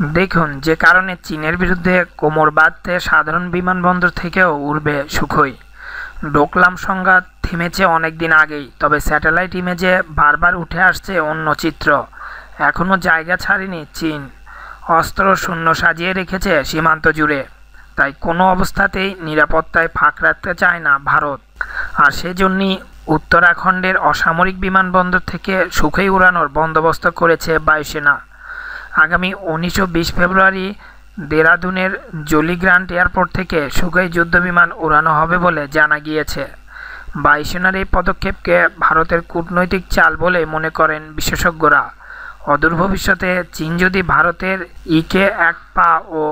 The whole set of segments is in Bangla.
দেখুন, যে কারণে চীনের বিরুদ্ধে কোমর বাঁধতে সাধারণ বিমানবন্দর থেকেও উড়বে সুখই। ডোকলাম সংঘাত থেমেছে অনেক দিন আগেই, তবে স্যাটেলাইট ইমেজে বারবার উঠে আসছে অন্য চিত্র। এখনও জায়গা ছাড়েনি চীন। অস্ত্র শূন্য সাজিয়ে রেখেছে সীমান্ত জুড়ে। তাই কোনো অবস্থাতেই নিরাপত্তায় ফাঁক রাখতে চায় না ভারত। আর সেজন্যই উত্তরাখণ্ডের অসামরিক বিমানবন্দর থেকে সুখেই উড়ানোর বন্দোবস্ত করেছে বায়ুসেনা। আগামী উনিশশো বিশ ফেব্রুয়ারি দেরাদুনের জলি গ্রান্ট এয়ারপোর্ট থেকে সুখেই যুদ্ধবিমান উড়ানো হবে বলে জানা গিয়েছে। বায়ুসেনার এই পদক্ষেপকে ভারতের কূটনৈতিক চাল বলে মনে করেন বিশেষজ্ঞরা। অদূর ভবিষ্যতে চীন যদি ভারতের ইকে এক পা ও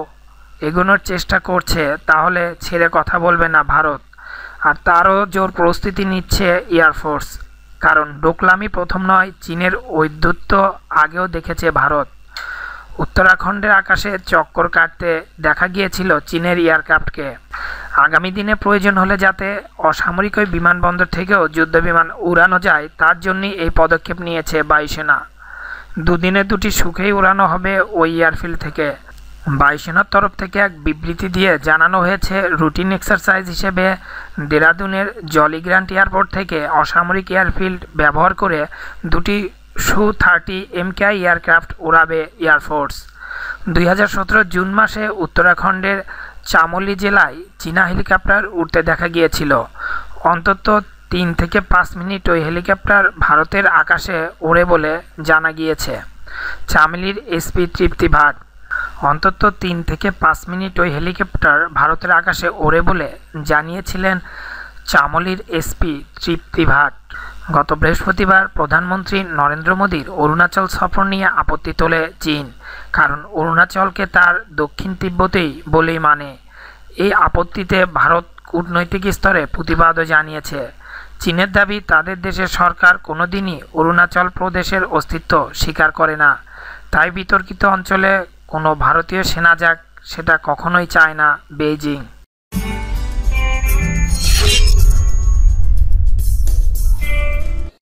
এগোনোর চেষ্টা করছে, তাহলে ছেড়ে কথা বলবে না ভারত, আর তারও জোর প্রস্তুতি নিচ্ছে এয়ারফোর্স কারণ ডোকলামই প্রথম নয়, চীনের ঔদ্ধত্য আগেও দেখেছে ভারত। উত্তরাখণ্ডের আকাশে চক্কর কাটতে দেখা গিয়েছিল চীনের এয়ারক্রাফটকে। আগামী দিনে প্রয়োজন হলে যাতে অসামরিক ওই বিমানবন্দর থেকেও যুদ্ধবিমান উড়ানো যায়, তার জন্যই এই পদক্ষেপ নিয়েছে বায়ুসেনা। দুদিনে দুটি সুখেই উড়ানো হবে ওই এয়ারফিল্ড থেকে। বায়ুসেনার তরফ থেকে এক বিবৃতি দিয়ে জানানো হয়েছে, রুটিন এক্সারসাইজ হিসেবে দেরাদুনের জলিগ্রান্ট এয়ারপোর্ট থেকে অসামরিক এয়ারফিল্ড ব্যবহার করে দুটি সু থার্টি এমকেআই এয়ারক্রাফট উড়াবে এয়ারফোর্স দুই হাজার সতেরো জুন মাসে উত্তরাখণ্ডের চামোলি জেলায় চীনা হেলিকপ্টার উড়তে দেখা গিয়েছিল। অন্তত তিন থেকে পাঁচ মিনিট ওই হেলিকপ্টার ভারতের আকাশে ওড়ে বলে জানা গিয়েছে। চামেলির এসপি তৃপ্তি ভাট, অন্তত তিন থেকে পাঁচ মিনিট ওই হেলিকপ্টার ভারতের আকাশে ওড়ে বলে জানিয়েছিলেন চামলির এসপি তৃপ্তি ভাট। গত বৃহস্পতিবার প্রধানমন্ত্রী নরেন্দ্র মোদীর অরুণাচল সফর নিয়ে আপত্তি তোলে চীন, কারণ অরুণাচলকে তার দক্ষিণ তিব্বতেই বলেই মানে। এই আপত্তিতে ভারত কূটনৈতিক স্তরে প্রতিবাদও জানিয়েছে। চীনের দাবি, তাদের দেশের সরকার কোনোদিনই অরুণাচল প্রদেশের অস্তিত্ব স্বীকার করে না। তাই বিতর্কিত অঞ্চলে কোনো ভারতীয় সেনা যাক, সেটা কখনোই চায় না বেইজিং।